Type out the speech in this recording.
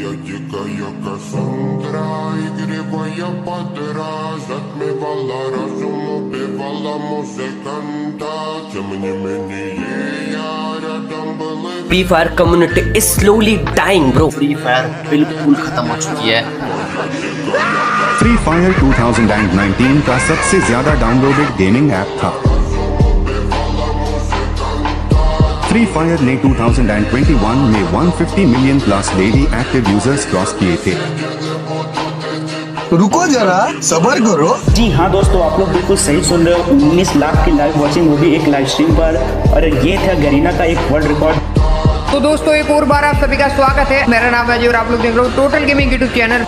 Я дикая Кассандра, игривая подра Затмевала разум, убивала музыканта Тем не менее я рядом был и Free Fire community is slowly dying bro Free Fire बिल्कुल खत्म हो चुकी है फ्री फायर 2019 का सबसे ज्यादा डाउनलोडेड गेमिंग ऐप था फ्री फायर ने 2021 में 150 million plus daily active users cross किए थे। रुको जरा सबर करो। जी हाँ दोस्तों आप लोग बिल्कुल सही सुन रहे हो। 19 लाख की लाइव वॉचिंग वो भी एक लाइव स्ट्रीम पर। और ये था गरीना का एक वर्ल्ड रिकॉर्ड तो दोस्तों एक और बार आप सभी का स्वागत है। मेरा नाम है अजय और आप लोग देख रहे हो टोटल गेमिंग यूट्यूब चैनल